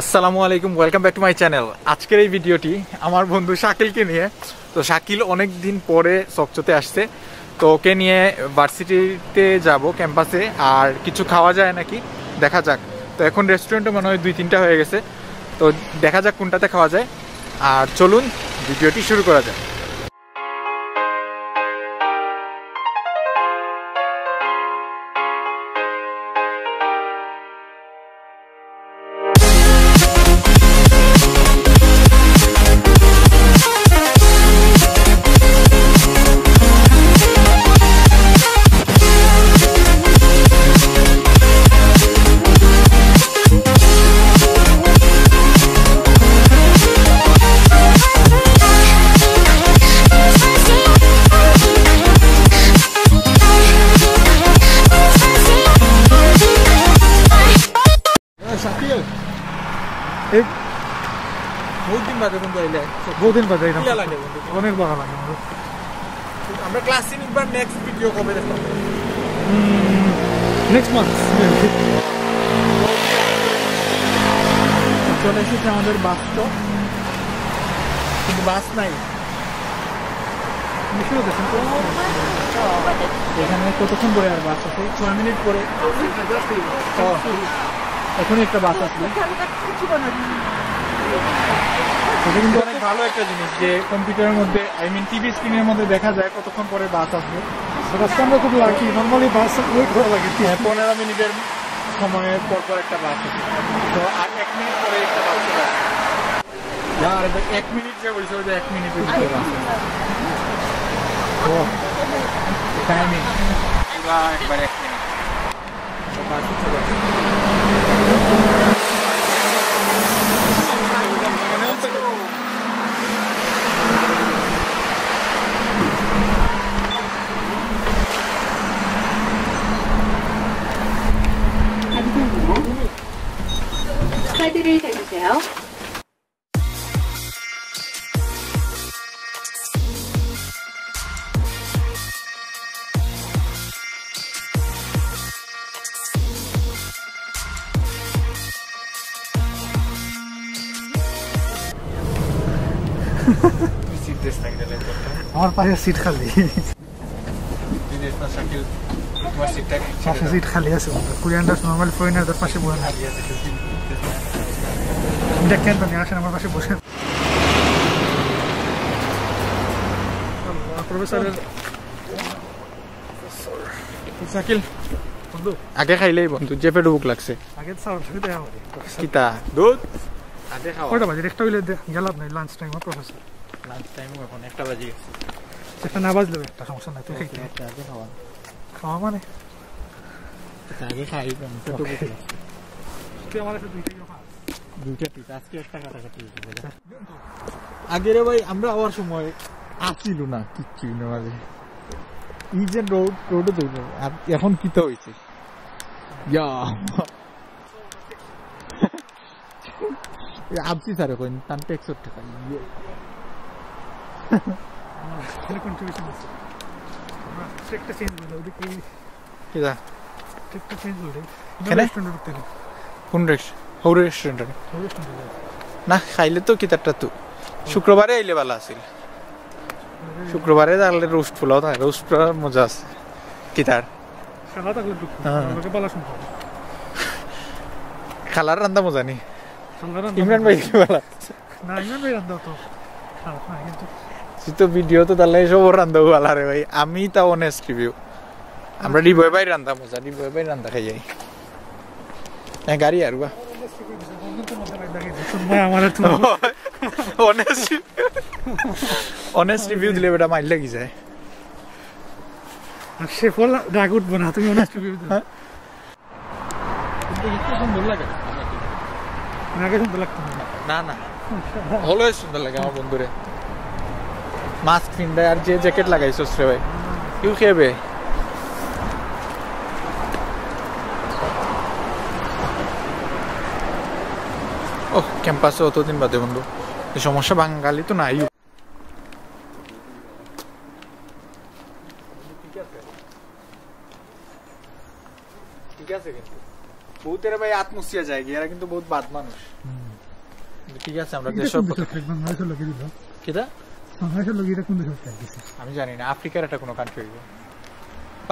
আসসালামু আলাইকুম welcome back to my channel আজকের এই ভিডিওটি আমার বন্ধু শাকিলকে নিয়ে। তো শাকিল অনেক দিন পরে সকচতে আসছে। তো ওকে নিয়ে ভার্সিটিতে যাব ক্যাম্পাসে, আর কিছু খাওয়া যায় নাকি? দেখা যাক। তো এখন রেস্টুরেন্টও মনে হয় দুই তিনটা হয়ে গেছে। তো দেখা যাক কোনটাতে খাওয়া যায়। আর চলুন, ভিডিওটি শুরু করা যায় বহুত দিন বাদে বন্ধু আইলে বহুদিন বাদে এরকম। কিলা লাগে অনেক ভালো লাগে আমার। আমরা ক্লাসে নিবার নেক্সট ভিডিও কবে দেখলাম নেক্সট মান্থ চলে এসেছে আমাদের বাস তো কিন্তু বাস নাই। এখানে কতক্ষণ পরে আর বাস আছে? ছয় মিনিট পরে। এখনই একটা বাস আসবে এটা কিন্তু অনেক ভালো একটা জিনিস যে কম্পিউটারের মধ্যে আই মিন টিভি স্ক্রিনের মধ্যে দেখা যায় কতক্ষণ পরে বাস আসবে। রাস্তা আমরা খুব লাকি নর্মালি বাস ওয়েট করা লাগে। হ্যাঁ, পনেরো মিনিটের সময়ের পর পর একটা বাস আছে তো আর এক মিনিট পরে একটা বাস চলে আসবে আর এক মিনিট যে বলছে ওই যে এক মিনিটের ভিতরে বাস ও। টাইমিং পুরা একবার এক মিনিট। বাসে চলে আসবে। সিট আমার পাশে সিট খালি। পাশে সিট খালি আছে কোরিয়ানরা নর্মালি ফরেনারদের পাশে বসে না দেখেন তো নিয়ে আসেন আমার পাশে বসে? প্রফেসরের বন্ধু। আগে খাইলেই বন্ধু জেপে ডুবুক লাগছে। আগে কিতা? দুধ? বাজে? একটা হইলে গেলাম নাই lunch time professor lunch time এখন একটা বাজে। গেছে একটা না একটা সমস্যা নাই তুই খাইতে আগে খাওয়া। খাওয়া মানে? আগে খাই তুই আমার কাছে দুইটাই দুইটা টিপ আজকে একটা কাটাকাটি আগে ভাই আমরা আওয়ার সময় আসছিল না কিচ্ছু না মাঝে ই যে রোড রোডে দৌড় আর এখন কি তো হয়েছে? ইয়া আপসি স্যার কইন তান্তে একশো টাকা। ইয়ে কোন রেস্টুরেন্টে না খাইলে তো কিতারটা তো। শুক্রবারে আইলে ভালো আছিল। শুক্রবারে তাহলে রোস্ট ফুলাও থাকে। রোস্ট ফুলার মজা আছে। কিতার? খালা হ্যাঁ। খালার রান্দা মজা নি খালা রান্না ইমরান ভাই কি ভালো না ইমরান ভাই রান্না তো। খারাপ না কিন্তু তো ভিডিও তো তাহলে সব ওর রান্দা ভালো রে ভাই। আমি তা অনেস্ট রিভিউ আমরা ডিবয় ভাই রান্দা মজা ডিবয় ভাই রান্দা খাই যাই। হ্যাঁ গাড়ি আর বা। অনেস্ট অনেস্ট রিভিউ দিলে বেটা মাইল লাগি যায়। সে ফল রাগ উঠবো না তুমি অনেস্ট রিভিউ দাও। কিন্তু একটু সুন্দর লাগতো না না। অলওয়েজ সুন্দর লাগে আমার বন্ধুরে। মাস্ক পিন্ধায় আর যে জ্যাকেট লাগাইছস রে ভাই। কেউ খেয়ে ও ক্যাম্পাসে অতদিন বাদে বন্ধু। সমস্যা বাঙালি তো নাই ভাই আত্মসিয়া যায় এরা কিন্তু বহুত বাদ মানুষ। ঠিক আছে আমরা দেশের লোকে? কিটা লোকে? আমি জানি না আফ্রিকার একটা কোনো কান্ট্রি হইব।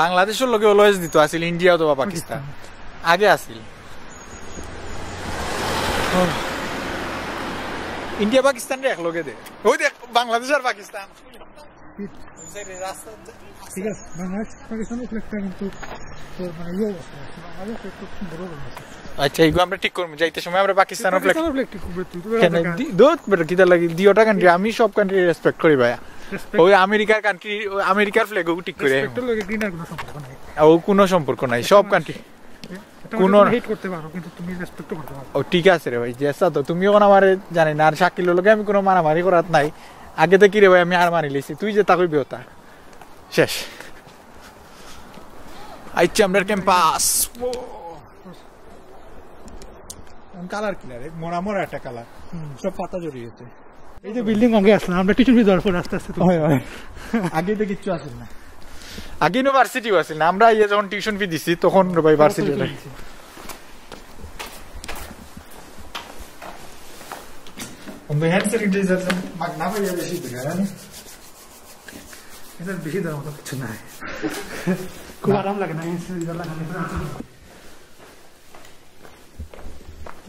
বাংলাদেশের লোকে অলওয়েজ দিত আসিল ইন্ডিয়া অথবা পাকিস্তান। আগে আসিল ইন্ডিয়া পাকিস্তান রে এক লগে দে। ওই দেখ বাংলাদেশ আর পাকিস্তান। ঠিক আছে বাংলাদেশ পাকিস্তানের ফ্ল্যাগটা কিন্তু মানে ইয়ে অবস্থা বাংলাদেশ একটু বড়। আচ্ছা এইগুলো আমরা ঠিক করব। যাইতে সময় আমরা ফ্ল্যাগ লাগি? দিওটা কান্ট্রি আমি সব কান্ট্রি রেসপেক্ট করি ভাইয়া। ওই আমেরিকার কান্ট্রি আমেরিকার ফ্ল্যাগও ঠিক করে। ও কোনো সম্পর্ক নাই সব কান্ট্রি কোনো- তুমি করতে পারো, কিন্তু তুমি respect করতে পারো। ও ঠিক আছে রে ভাই জেসা তো তুমিও কোন আমার জানি না আর শাকিলের লগে আমি কোনো মারামারি করাত নাই। আগে তো কি রে ভাই আমি আর মারি লিছি তুই যে তা কইবি ওটা। শেষ। আইছি আমরা ক্যাম্পাস কালার কি রে মোরা মোরা একটা কালার। সব পাতা জড়িয়েছে এই যে বিল্ডিং আগে আসলাম আমরা টিউশন ফি দেওয়ার পর আস্তে আস্তে আগে তো কিচ্ছু আসেন না। আগে ইউনিভার্সিটিও আসেন না আমরা ইয়ে যখন টিউশন ফি দিছি তখন ভাই ভার্সিটি মাগনা ভাইয়া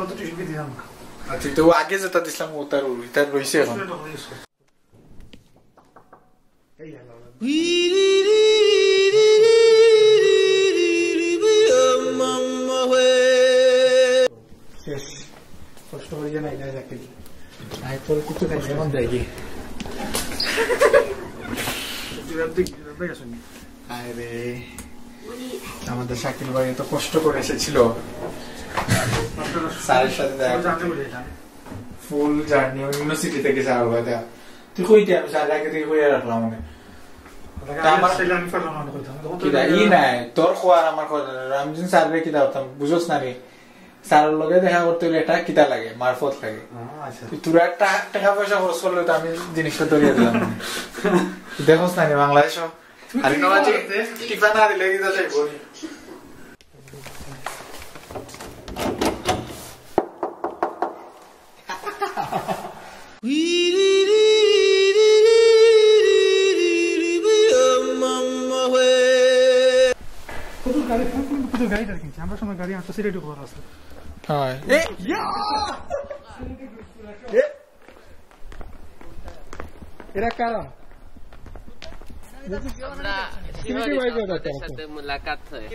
না আচ্ছা তো ও আগে যেটা দিছিলাম ও তার ওই তার রইছে এখন এই আল্লাহ শেষ কষ্ট হয়ে যায় না এটা চাকরি আই তোর কিছু নাই যেমন দেখি আরে আমাদের শাকিল ভাই এত কষ্ট করে এসেছিল স্যারের সাথে দেখা ফুল জার্নি ইউনিভার্সিটি থেকে ভাই দেখা তুই কইতে আমি স্যার আগে থেকে কইয়া রাখলাম মনে স্যারের লগে করতে হলে এটা কিতা লাগে মারফত লাগে। তুই তোরা টাকা পয়সা খরচ করলে তো আমি জিনিসটা ধরিয়ে দিলাম। দেখোস না রে বাংলাদেশ আর নবাজি না দিলে কিতা চাইব কত গাড়ি কত গাড়িটা কিনছি আমরা সময় গাড়ি আনতে সিলেটে আছে হয় এরা কারা মুলাকাত হয়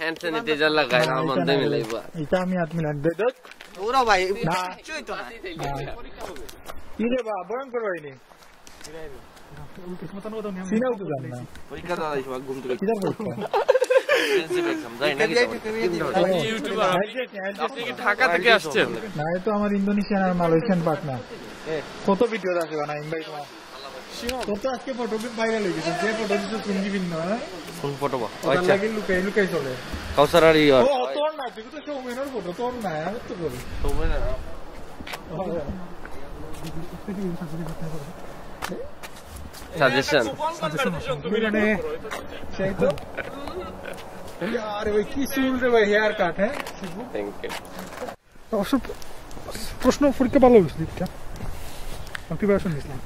হ্যান্ড স্যানিটাইজার লাগাই মিলাইব এটা আমি আট মিনিট দে দত ওরা ভাই না কিছুই তো না কি রে বা ভয়ঙ্কর হয়নি সিনাও তো জান না পরীক্ষা দাও এই ঘুম থেকে কিদার পরীক্ষা ঢাকা থেকে আসছেন না তো আমার ইন্দোনেশিয়ান আর মালয়েশিয়ান পার্টনার কত ভিডিও আছে বানাই ভাই তোমার কত আজকে ফটো ভাইরাল হয়ে গেছে যে ফটো দিচ্ছে তুমি ভিন্ন কোন ফটো ওটার আচ্ছা লাগে লুকাই লুকাই চলে কাউসার আর ইয়া ও তোর না তুই তো সৌমেনের ফটো তোর না আমি তো করি সাজেশন মানে সেই তো আরে ভাই কি চুল রে ভাই হেয়ার কাট হ্যাঁ? থ্যাংক ইউ অবশ্য প্রশ্ন পরীক্ষা ভালো হয়েছে দিকটা প্রিপারেশন নিয়েছিলাম।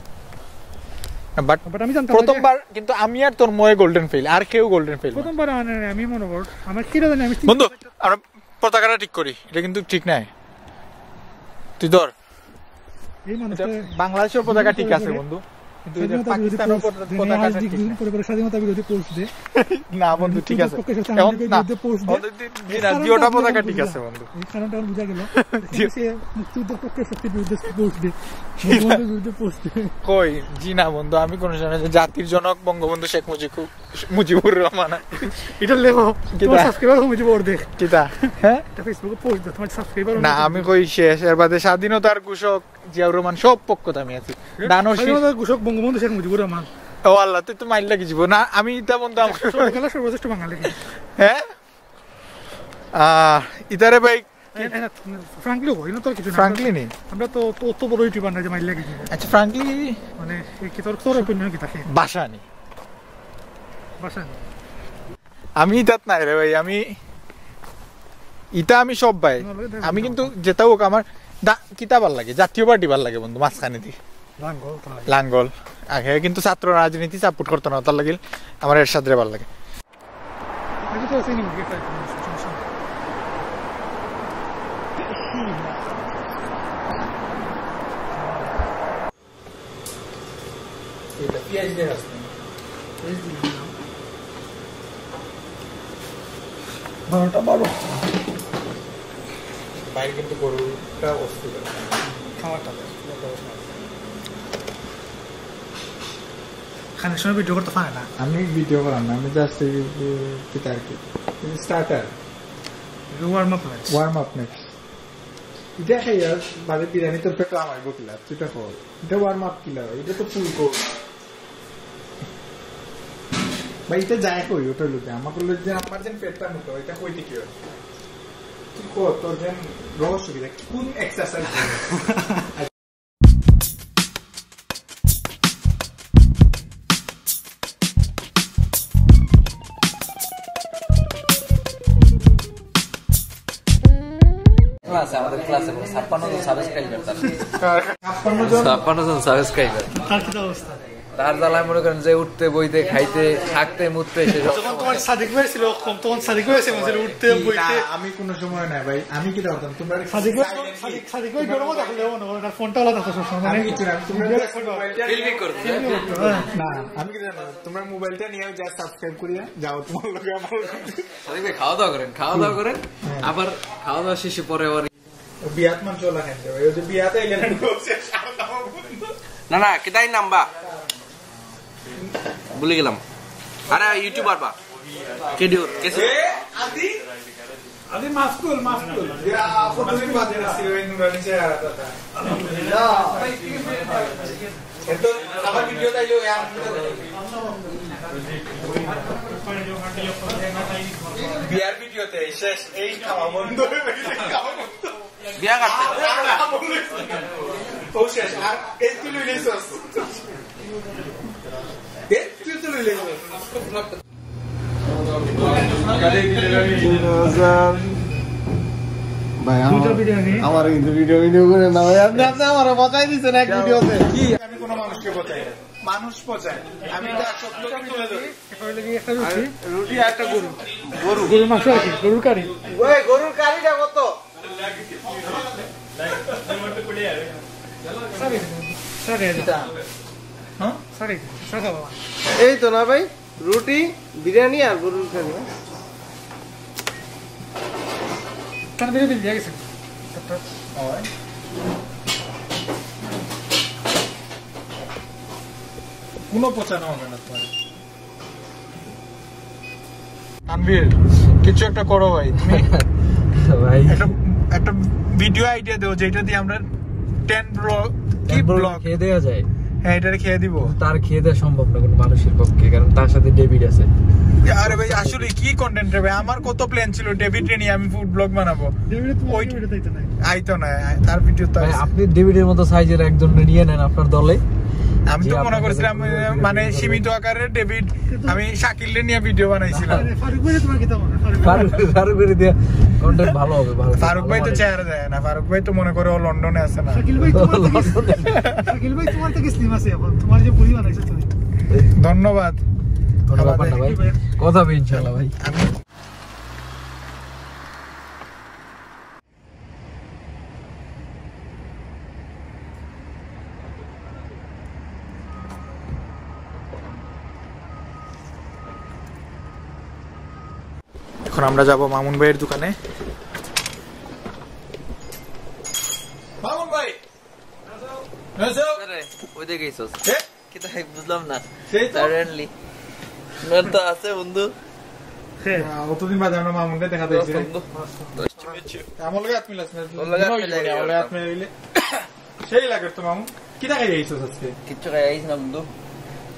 বাট বাট আমি জানতাম প্রথমবার কিন্তু আমি আর তোর ময়ে গোল্ডেন ফেল আর কেউ গোল্ডেন ফেল প্রথমবার আনে- আমি মনে কর আমার কিরা জানি আমি বন্ধু আমরা পতাকাটা ঠিক করি এটা কিন্তু ঠিক নাই। তুই ধর। বাংলাদেশের পতাকা ঠিক আছে বন্ধু। স্বাধীনতা বিরোধী পাকিস্তানের উপর post পতাকা দেয়, আজ ঠিক দিন না। করে করে স্বাধীনতা বিরোধী পোস্ট দেয় না বন্ধু ঠিক আছে। এখন না বিরুদ্ধে post দেয়। আমাদের দি- না, জিওটা পতাকা ঠিক আছে বন্ধু। এই কারণটা বোঝা গেল। সে মুক্তিযুদ্ধের পক্ষে শক্তির বিরুদ্ধে পোস্ট দেয় বঙ্গবন্ধুর বিরুদ্ধে পোস্ট দেয় কই? জি না বন্ধু আমি কোন জাতির জনক বঙ্গবন্ধু শেখ মুজিবুর মুজিবুর রহমান। এটা লেখো। তোমার সাবস্ক্রাইবার কমে যাবে কিতা? হ্যাঁ? ফেসবুকে পোস্ট দাও তোমার সাবস্ক্রাইবার না আমি কই শেষ। এর বাদে স্বাধীনতার ঘোষক জিয়াউর রহমান সব পক্ষ আমি আছি। দানশীল স্বাধীনতার ঘোষক বঙ্গবন্ধু শেখ মুজিবুর রহমান ও আল্লাহ তুই তো মাইল লাগি না আমি ইতা বন্ধু আমার সর্বশ্রেষ্ঠ বাঙালি। হ্যাঁ ইতারে ভাই ফ্রাঙ্কলি হই না তো কিছু ফ্রাঙ্কলি নি। আমরা তো অত বড় ইউটিউবার না যে মাইল লাগে আচ্ছা ফ্রাঙ্কলি মানে কি তোর তোর অপিনিয়ন কি থাকে? বাসা নি বাসা আমি ইতাত নাই রে ভাই আমি ইতা আমি সব ভাই। আমি কিন্তু যেটা হোক আমার দা- কিতা ভালো লাগে জাতীয় পার্টি ভালো লাগে বন্ধু মাঝখানে দিয়ে। লাঙ্গল আগে কিন্তু ছাত্র রাজনীতি সাপোর্ট করতো না তার লাগিল আমার এর সাথে ভালো লাগে। বারোটা বারো বাইরে কিন্তু গরুটা অস্থির। খাওয়াটা খানের সময় ভিডিও করতে পারে না। আমি ভিডিও করাম না আমি জাস্ট কিতা আর কি। Starter warm up match warm up next এটা খাইয়া বাজে বিরিয়ানি তোর পেটে আমার বকিলা তুইটা কর। এটা ওয়ার্ম আপ কিলা? এটা তো ফুল কর ভাই এটা যায় কই ওটা লোকে আমাকে লোক যে আমার যেন পেটটা মতো এটা কইতে কি হয়? তুই কর তোর যেন রহস্য কি? কোন এক্সারসাইজ ক্লাসে আমাদের ক্লাসে ছাপ্পান্ন জন সাবস্ক্রাইবার ছাপ্পান্ন জন সাবস্ক্রাইবার তার কি অবস্থা তার জ্বালায় মনে করেন যে উঠতে বইতে খাইতে থাকতে মুততে সে যখন তোমার সাদিক ভাই ছিল তখন সাদিক ভাই ছিল উঠতে বইতে। আমি কোনো সময় নাই ভাই আমি কি দাও তোমরা সাদিক ভাই সাদিক- ভাই দেখলে মনে করো তার ফোনটা আলাদা মানে আমি কিছু না তোমরা ফিল্মিং হ্যাঁ। না আমি কি জানো তোমরা মোবাইলটা নিয়ে যা সাবস্ক্রাইব করিয়া যাও তোমার লগে আমার সাদিক ভাই খাওয়া দাওয়া করেন খাওয়া দাওয়া করেন আবার খাওয়া দাওয়া শেষে পরে আবার বিয়াত মান চলা খাইতে ওই যে বিয়াতে এলেন না না কেটাই নামবা ভুলে গেলাম। আরে ইউটিউবার বা। কেডিওর কেসে আদি? মাফকুল মাফকুল কতদিন বাদে আসছি ওই নুরানি চেহারা দাদা এতো আমার ভিডিও তাইলো বিয়ার ভিডিওতে শেষ এই খাওয়া বন্ধ বিয়া কাটতে। ও শেষ আর এই তুই লইলেছস এ তুই তো লইলেছস ভাই দুটো আমার কিন্তু ভিডিও ভিডিও করে না ভাই আপনি আপনি আমার বাঁচাই দিচ্ছেন এক ভিডিওতে কি? আমি কোনো মানুষকে বোঝাই না। মানুষ বোঝায় আমি রুটি? আর একটা গরু। গরুর মাংস আর কি? গরুর কারি? ওই গরুর কারিটা কত? সারি সারি হ্যাঁ সারি এই তো না ভাই রুটি বিরিয়ানি আর গরুর বিরিয়ানি দিয়ে গেছে। কোনো পচানো হবে না তোমার। আনবির কিছু একটা করো ভাই তুমি ভাই। একটা একটা ভিডিও আইডিয়া দেও যেটা দিয়ে আমরা টেন ব্লগ কি ব্লগ খেয়ে দেওয়া যায়। হ্যাঁ এটা খেয়ে দিব। তার খেয়ে দেওয়া সম্ভব না কোনো মানুষের পক্ষে কারণ তার সাথে ডেভিড আছে। আরে ভাই আসলে কি কন্টেন্ট রে ভাই? আমার কত প্ল্যান ছিল ডেভিড রে নিয়ে আমি ফুড ব্লগ বানাবো? ওই- আইতো না তার ভিডিও তো আপনি ডেভিডের মতো সাইজের একজন নিয়ে নেন আপনার দলে। আমি তো মনে করছিলাম মানে সীমিত আকারে ডেভিড আমি শাকিল নিয়ে ভিডিও বানাইছিলাম। ফারুক ভাই তোমার কি তেমন ফারুক ফারুক ফারুক করে দিয়ে লন্ডন ভালো হবে ভালো ফারুক ভাই তো চেহারা দেয় না ফারুক ভাই তো মনে করে ও লন্ডনে আছে না। শাকিল ভাই তোমার থেকে শাকিল ভাই তোমার থেকে স্লিম আছে এখন তোমার যে ধন্যবাদ। ধন্যবাদ ভাই। কথা ইনশাআল্লাহ ভাই। এখন আমরা যাব মামুন ভাইয়ের দোকানে। মামুন ভাই ওইদিকে গেছিস। এ, বুঝলাম না। সাডেনলি নর তো আছে বন্ধু। অতদিন বাদে আমরা মামুনকে দেখা দিয়েছি আমার লগে হাত মিলাস না হাত মিলাইলে সেই লাগে তো মামুন। কি দেখা যাইছো আজকে? কিচ্ছু খাই আইস না বন্ধু।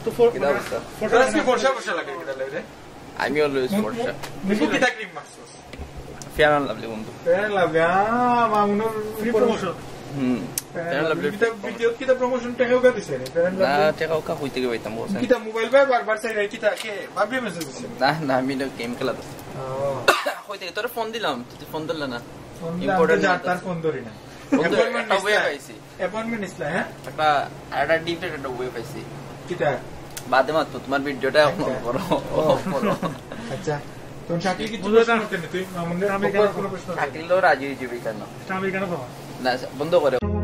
তো ফোর কিটা অবস্থা? তোর আজকে বর্ষা বর্ষা লাগে কিটা লাগে আমি অলওয়েজ ফর্সা। নিকু কি থাকলি মারছস ফেয়ার অ্যান্ড লাভলি বন্ধু। ফের লাগে আ মামুনের প্রমোশন কিতা প্রমোশন টাকাও দিছে না টেকা হইতে গিয়ে পাইতাম বলছেন কিতা মোবাইল ভাই বারবার চাই রে কিতা কে ভাবি মেসেজ দিছে? না না আমি তো গেম খেলা তো হইতে তোর ফোন দিলাম তুই ফোন দিলে না। ফোন Important তার ফোন ধরি না। অ্যাপয়েন্টমেন্ট ওয়ে পাইছি। অ্যাপয়েন্টমেন্ট ইসলা হ্যাঁ? একটা একটা ডিফারেন্ট একটা ওয়ে পাইছি। কিতা? বাদে মাত্র তোমার ভিডিওটা করো করো। আচ্ছা চাকরি কি তুই করতে তুই মামুনের আমি কোনো প্রশ্ন নাই। থাকলেও রাজি যাবে কেন আমি কেন পাবো না বন্ধ করে